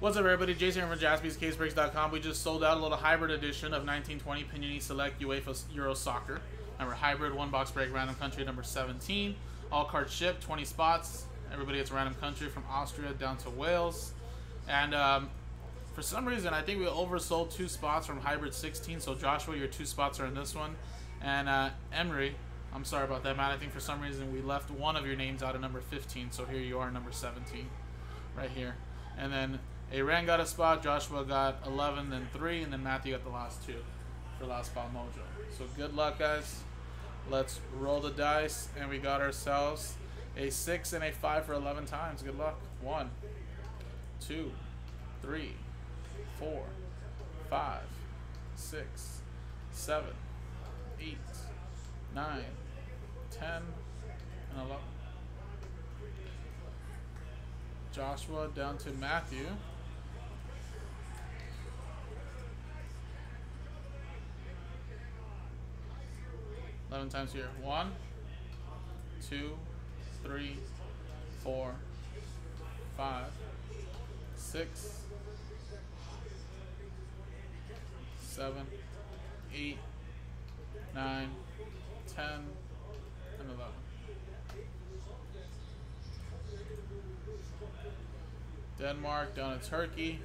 What's up, everybody? Jason here from JaspysCaseBreaks.com. We just sold out a little hybrid edition of 1920 Panini Select UEFA Euro Soccer. Remember, hybrid one box break, random country number 17. All cards shipped, 20 spots. Everybody gets a random country from Austria down to Wales. And um, for some reason, I think we oversold two spots from hybrid 16. So Joshua, your two spots are in this one, and uh, Emery. I'm sorry about that, man. I think for some reason we left one of your names out of number 15. So here you are, number 17, right here. And then Aaron got a spot, Joshua got 11, then 3, and then Matthew got the last two for Last Spot Mojo. So good luck, guys. Let's roll the dice, and we got ourselves a 6 and a 5 for 11 times. Good luck. 1, 2, 3, 4, 5, 6, 7, 8, 9, 10, and 11. Joshua down to Matthew. Eleven times here. One, two, three, four, five, six, seven, eight, nine, ten, and eleven. Denmark down to Turkey.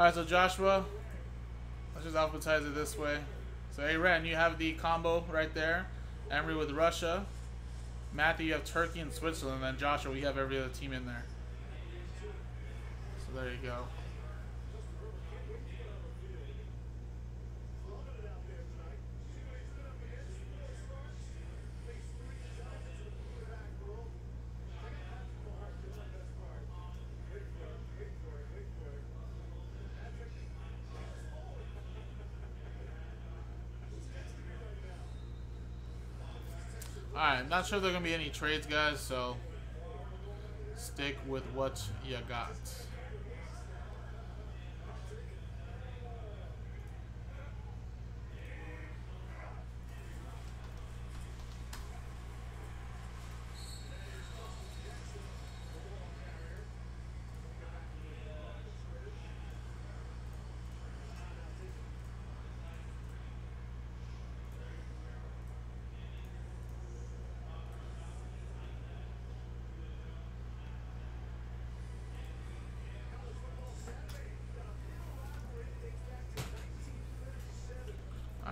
Alright, so Joshua, let's just alphabetize it this way. So Aaron, you have the combo right there. Emery with Russia. Matthew, you have Turkey and Switzerland. And Joshua, we have every other team in there. So there you go. Alright, I'm not sure there are going to be any trades, guys, so stick with what you got.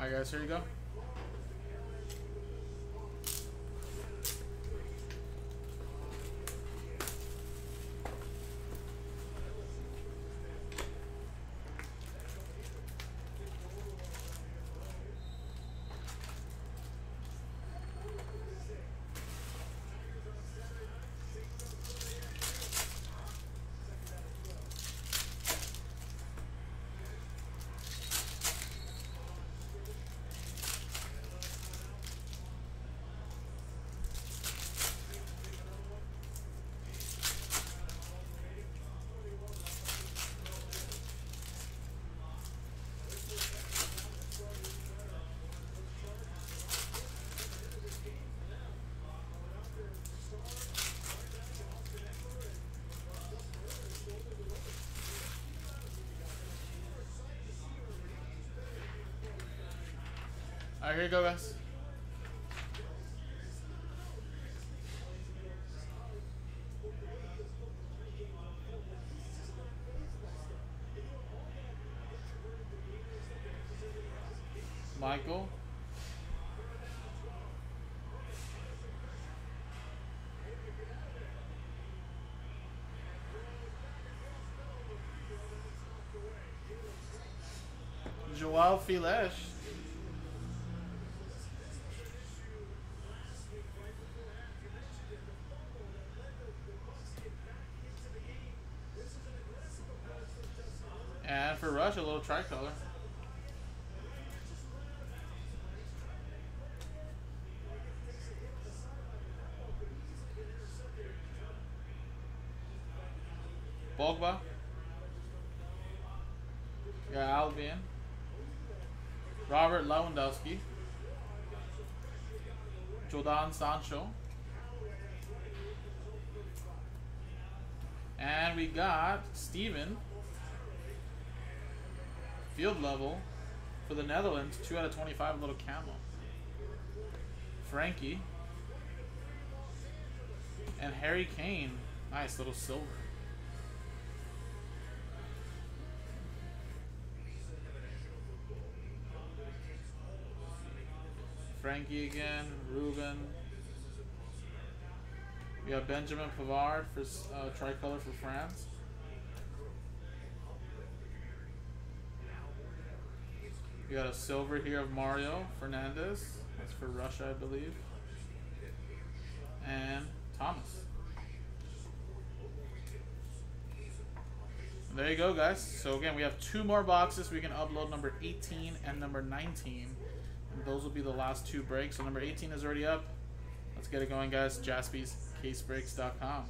Alright guys, here you go. Alright, here you go, guys. Michael. Joao Felix. And for Rush, a little tricolor. Pogba. Got Albion. Robert Lewandowski. Jadon Sancho. And we got Steven. Field level for the Netherlands. 2 out of 25, little camel. Frenkie. And Harry Kane. Nice little silver. Frenkie again, Ruben. We have Benjamin Pavard for uh, tricolor for France. We got a silver here of Mario Fernandes. That's for Russia, I believe. And Thomas. There you go, guys. So again, we have two more boxes. We can upload number 18 and number 19. And those will be the last two breaks. So number 18 is already up. Let's get it going, guys. JaspysCaseBreaks.com.